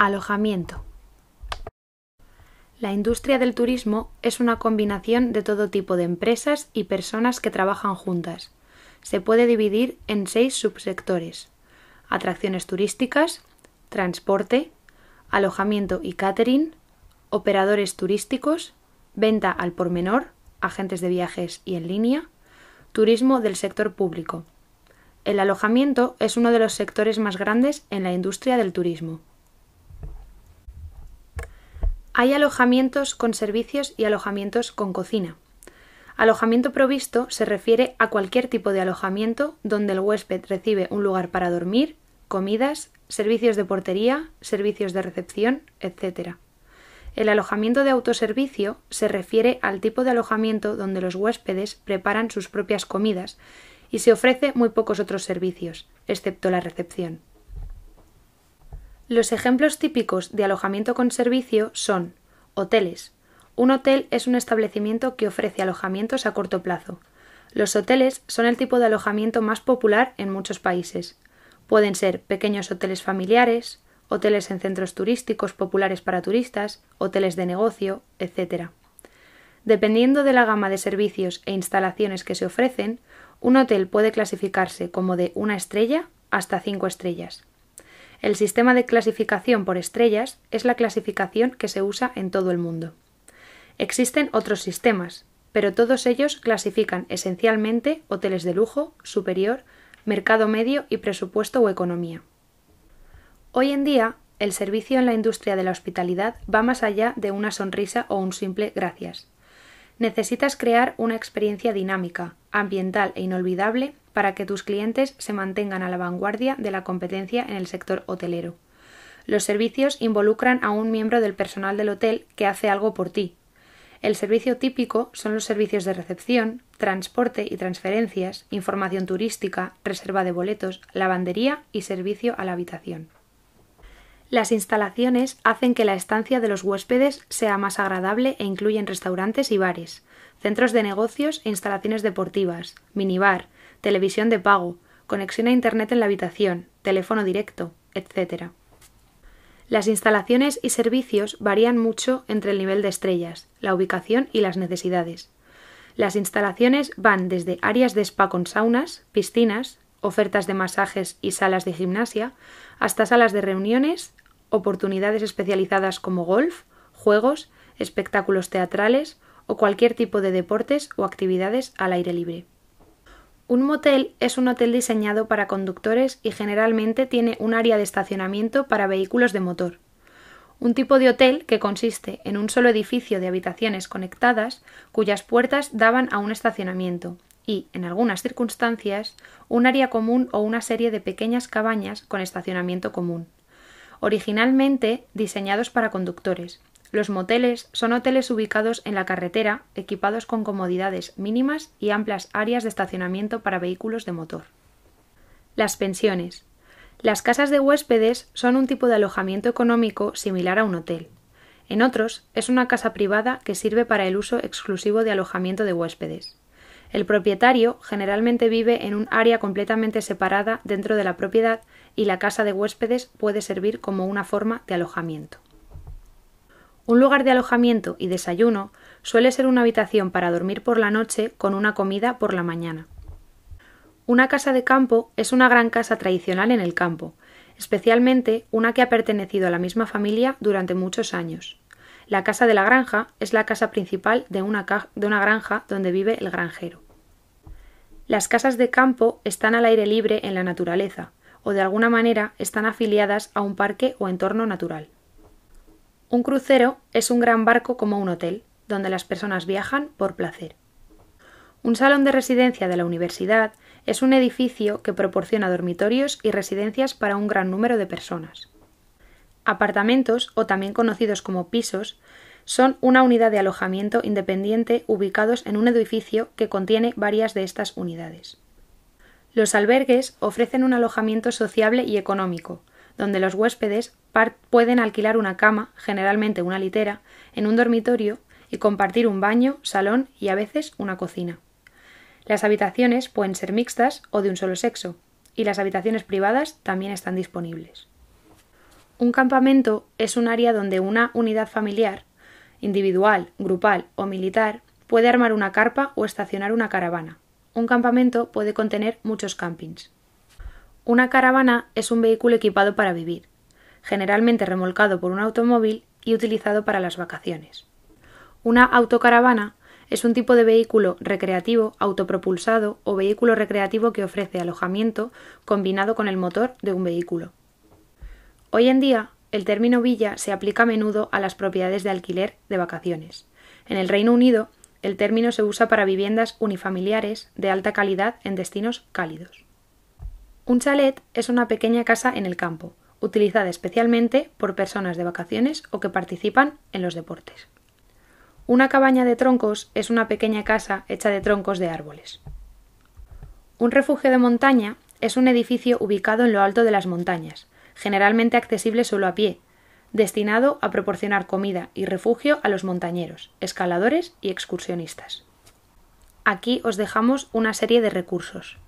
Alojamiento. La industria del turismo es una combinación de todo tipo de empresas y personas que trabajan juntas. Se puede dividir en seis subsectores. Atracciones turísticas, transporte, alojamiento y catering, operadores turísticos, venta al por menor, agentes de viajes y en línea, turismo del sector público. El alojamiento es uno de los sectores más grandes en la industria del turismo. Hay alojamientos con servicios y alojamientos con cocina. Alojamiento provisto se refiere a cualquier tipo de alojamiento donde el huésped recibe un lugar para dormir, comidas, servicios de portería, servicios de recepción, etc. El alojamiento de autoservicio se refiere al tipo de alojamiento donde los huéspedes preparan sus propias comidas y se ofrece muy pocos otros servicios, excepto la recepción. Los ejemplos típicos de alojamiento con servicio son hoteles. Un hotel es un establecimiento que ofrece alojamientos a corto plazo. Los hoteles son el tipo de alojamiento más popular en muchos países. Pueden ser pequeños hoteles familiares, hoteles en centros turísticos populares para turistas, hoteles de negocio, etc. Dependiendo de la gama de servicios e instalaciones que se ofrecen, un hotel puede clasificarse como de una estrella hasta cinco estrellas. El sistema de clasificación por estrellas es la clasificación que se usa en todo el mundo. Existen otros sistemas, pero todos ellos clasifican esencialmente hoteles de lujo, superior, mercado medio y presupuesto o economía. Hoy en día, el servicio en la industria de la hospitalidad va más allá de una sonrisa o un simple gracias. Necesitas crear una experiencia dinámica, ambiental e inolvidable para que tus clientes se mantengan a la vanguardia de la competencia en el sector hotelero. Los servicios involucran a un miembro del personal del hotel que hace algo por ti. El servicio típico son los servicios de recepción, transporte y transferencias, información turística, reserva de boletos, lavandería y servicio a la habitación. Las instalaciones hacen que la estancia de los huéspedes sea más agradable e incluyen restaurantes y bares, centros de negocios e instalaciones deportivas, minibar, televisión de pago, conexión a Internet en la habitación, teléfono directo, etc. Las instalaciones y servicios varían mucho entre el nivel de estrellas, la ubicación y las necesidades. Las instalaciones van desde áreas de spa con saunas, piscinas, ofertas de masajes y salas de gimnasia, hasta salas de reuniones, oportunidades especializadas como golf, juegos, espectáculos teatrales o cualquier tipo de deportes o actividades al aire libre. Un motel es un hotel diseñado para conductores y generalmente tiene un área de estacionamiento para vehículos de motor. Un tipo de hotel que consiste en un solo edificio de habitaciones conectadas cuyas puertas daban a un estacionamiento y, en algunas circunstancias, un área común o una serie de pequeñas cabañas con estacionamiento común. Originalmente diseñados para conductores, los moteles son hoteles ubicados en la carretera, equipados con comodidades mínimas y amplias áreas de estacionamiento para vehículos de motor. Las pensiones. Las casas de huéspedes son un tipo de alojamiento económico similar a un hotel. En otros, es una casa privada que sirve para el uso exclusivo de alojamiento de huéspedes. El propietario generalmente vive en un área completamente separada dentro de la propiedad y la casa de huéspedes puede servir como una forma de alojamiento. Un lugar de alojamiento y desayuno suele ser una habitación para dormir por la noche con una comida por la mañana. Una casa de campo es una gran casa tradicional en el campo, especialmente una que ha pertenecido a la misma familia durante muchos años. La casa de la granja es la casa principal de una, granja donde vive el granjero. Las casas de campo están al aire libre en la naturaleza, o de alguna manera están afiliadas a un parque o entorno natural. Un crucero es un gran barco como un hotel, donde las personas viajan por placer. Un salón de residencia de la universidad es un edificio que proporciona dormitorios y residencias para un gran número de personas. Apartamentos, o también conocidos como pisos, son una unidad de alojamiento independiente ubicados en un edificio que contiene varias de estas unidades. Los albergues ofrecen un alojamiento sociable y económico, donde los huéspedes pueden alquilar una cama, generalmente una litera, en un dormitorio y compartir un baño, salón y a veces una cocina. Las habitaciones pueden ser mixtas o de un solo sexo, y las habitaciones privadas también están disponibles. Un campamento es un área donde una unidad familiar, individual, grupal o militar, puede armar una carpa o estacionar una caravana. Un campamento puede contener muchos campings. Una caravana es un vehículo equipado para vivir, generalmente remolcado por un automóvil y utilizado para las vacaciones. Una autocaravana es un tipo de vehículo recreativo, autopropulsado o vehículo recreativo que ofrece alojamiento combinado con el motor de un vehículo. Hoy en día, el término villa se aplica a menudo a las propiedades de alquiler de vacaciones. En el Reino Unido, el término se usa para viviendas unifamiliares de alta calidad en destinos cálidos. Un chalet es una pequeña casa en el campo, utilizada especialmente por personas de vacaciones o que participan en los deportes. Una cabaña de troncos es una pequeña casa hecha de troncos de árboles. Un refugio de montaña es un edificio ubicado en lo alto de las montañas, generalmente accesible solo a pie, destinado a proporcionar comida y refugio a los montañeros, escaladores y excursionistas. Aquí os dejamos una serie de recursos.